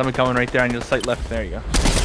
Someone coming right there on your sight, left. There you go.